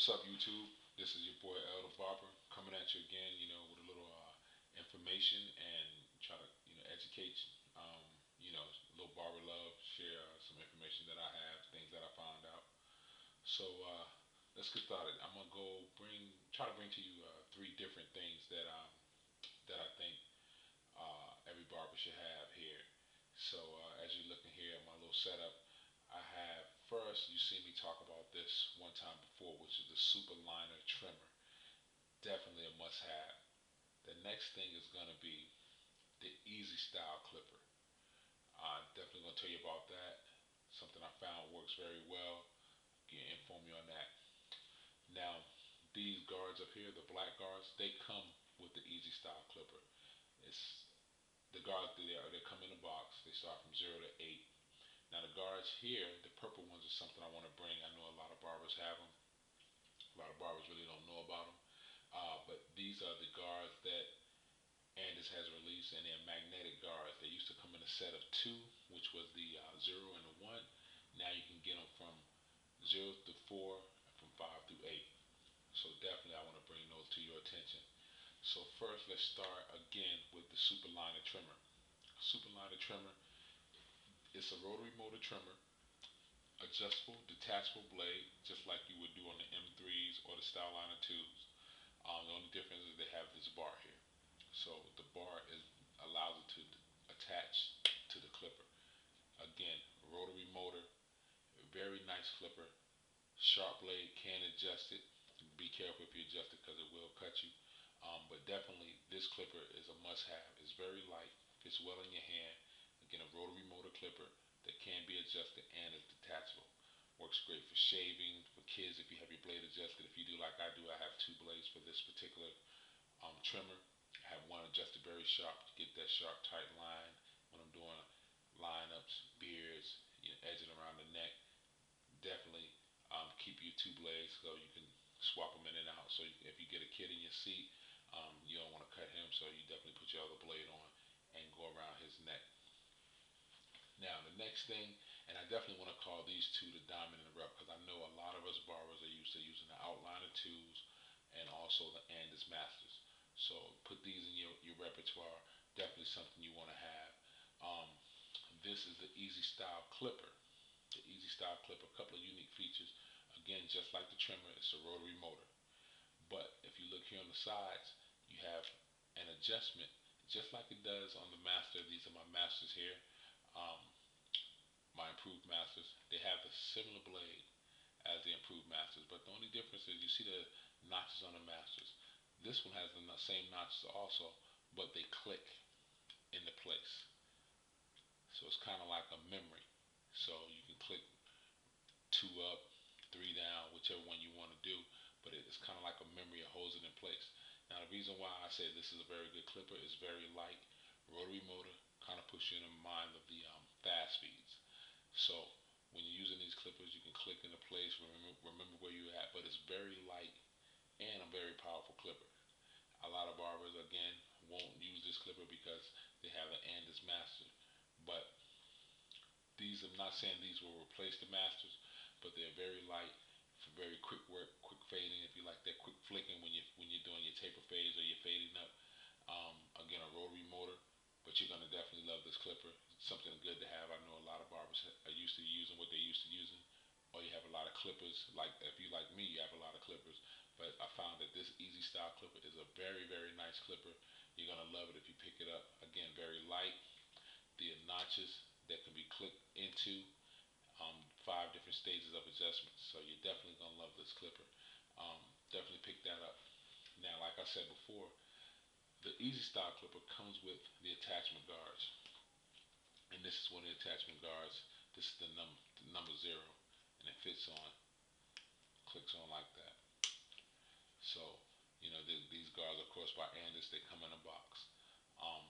What's up, YouTube? This is your boy EL the Barber coming at you again, you know, with a little uh, information and try to, you know, educate, um, you know, a little barber love, share uh, some information that I have, things that I found out. So uh, let's get started. I'm gonna go bring, try to bring to you uh, three different things that um, that I think uh, every barber should have here. So uh, as you're looking here at my little setup, I have first, you see me talk about this one time before, which is the Super Liner Trimmer. Definitely a must-have. The next thing is going to be the Easy Style Clipper. I'm definitely going to tell you about that. Something I found works very well. You inform me on that. Now, these guards up here, the black guards, they come with the Easy Style Clipper. It's the guards they they come in a box. They start from zero to eight. Now the guards here, the purple ones are something I want to bring. I know a lot of barbers have them. A lot of barbers really don't know about them. Uh, but these are the guards that Andis has released, and they're magnetic guards. They used to come in a set of two, which was the uh, zero and the one. Now you can get them from zero to four, from five through eight. So definitely I want to bring those to your attention. So first, let's start again with the Super Liner Trimmer. Super Liner Trimmer it's a rotary motor trimmer, adjustable, detachable blade, just like you would do on the M3s or the Styliner 2s. Um, the only difference is they have this bar here. So the bar is allows it to attach to the clipper. Again, rotary motor, very nice clipper. Sharp blade can adjust it. Be careful if you adjust it because it will cut you. Um, but definitely this clipper is a must-have. It's very light, fits well in your hand, Again, a rotary motor clipper that can be adjusted and is detachable. Works great for shaving, for kids if you have your blade adjusted. If you do like I do, I have two blades for this particular um, trimmer. I have one adjusted very sharp to get that sharp tight line when I'm doing lineups, beards, you know, edging around the neck. Definitely um, keep your two blades so you can swap them in and out. So if you get a kid in your seat, um, you don't want to cut him, so you definitely put your other blade on and go around his neck. Now, the next thing, and I definitely want to call these two the diamond and the rough because I know a lot of us barbers are used to using the outliner twos and also the Andis Masters. So put these in your, your repertoire. Definitely something you want to have. Um, this is the Easy Style Clipper. The Easy Style Clipper, a couple of unique features. Again, just like the trimmer, it's a rotary motor. But if you look here on the sides, you have an adjustment just like it does on the Master. These are my Masters here. Um, improved masters. They have a similar blade as the improved masters, but the only difference is you see the notches on the masters. This one has the same notches also, but they click into place. So it's kind of like a memory. So you can click two up, three down, whichever one you want to do, but it's kind of like a memory. It holds it in place. Now the reason why I say this is a very good clipper is very light, rotary motor, kind of puts you in the mind of the um. So when you're using these clippers, you can click in into place, remember, remember where you're at, but it's very light and a very powerful clipper. A lot of barbers, again, won't use this clipper because they have an Andis Master. But these, I'm not saying these will replace the Masters, but they're very light for very quick work, quick fading. If you like that quick flicking when you when you're doing your taper fades or you're fading up. Um, again, a rotary motor, but you're gonna definitely love this clipper something good to have. I know a lot of barbers are used to using what they're used to using, or you have a lot of clippers. Like if you like me, you have a lot of clippers. But I found that this Easy Style clipper is a very, very nice clipper. You're gonna love it if you pick it up. Again, very light. The notches that can be clicked into um, five different stages of adjustment. So you're definitely gonna love this clipper. Um, definitely pick that up. Now, like I said before, the Easy Style clipper comes with the attachment guards and this is one of the attachment guards. This is the, num the number zero, and it fits on, clicks on like that. So, you know, the, these guards, of course, by Andis, they come in a box. Um,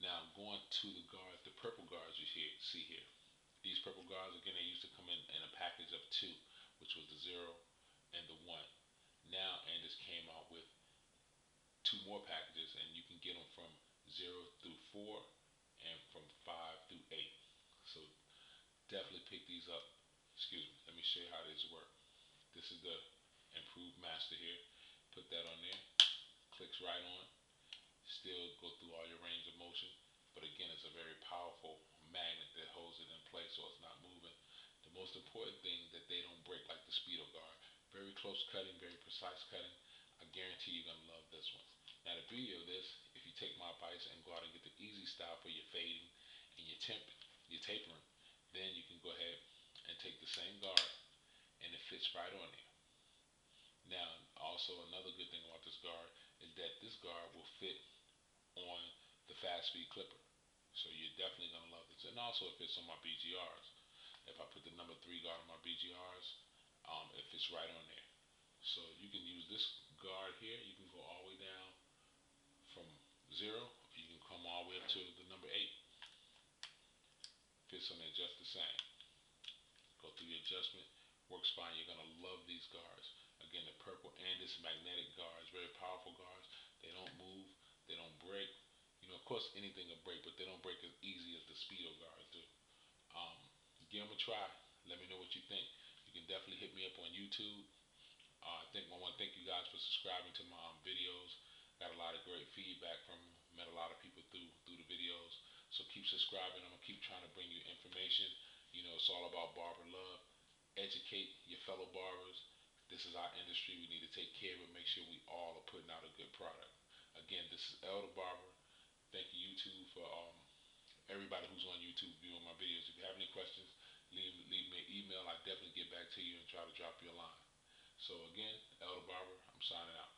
now, going to the guards, the purple guards you see here. These purple guards, again, they used to come in, in a package of two, which was the zero and the one. Now, Andis came out with two more packages, and you can get them from zero through four and from 5 through 8. So definitely pick these up. Excuse me, let me show you how these work. This is the improved master here. Put that on there. Clicks right on. Still go through all your range of motion. But again, it's a very powerful magnet that holds it in place so it's not moving. The most important thing that they don't break like the Speedo guard. Very close cutting, very precise cutting. I guarantee you're gonna love this one. Now the beauty of this, if you take my advice and go out and get the easy style for your fading and your temp, your tapering, then you can go ahead and take the same guard and it fits right on there. Now, also another good thing about this guard is that this guard will fit on the Fast Feed clipper. So you're definitely gonna love this. And also it fits on my BGRs. If I put the number three guard on my BGRs, um, it fits right on there. So you can use this 0, or you can come all the way up to the number 8. Fits on there just the same. Go through the adjustment, works fine. You're going to love these guards. Again, the purple and this magnetic guards, very powerful guards. They don't move, they don't break. You know, of course, anything will break, but they don't break as easy as the speedo guards do. Um, give them a try. Let me know what you think. You can definitely hit me up on YouTube. Uh, I think I want to thank you guys for subscribing to my um, videos. Got a lot of great feedback from met a lot of people through through the videos. So keep subscribing. I'm gonna keep trying to bring you information. You know, it's all about barber love. Educate your fellow barbers. This is our industry. We need to take care of it. Make sure we all are putting out a good product. Again, this is EL the Barber. Thank you, YouTube, for um, everybody who's on YouTube viewing my videos. If you have any questions, leave, leave me an email. I definitely get back to you and try to drop you a line. So again, EL the Barber, I'm signing out.